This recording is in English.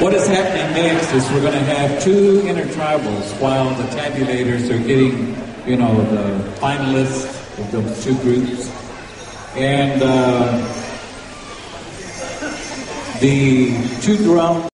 What is happening next is we're going to have two intertribals while the tabulators are getting, you know, the finalists of those two groups. And uh, the two drums.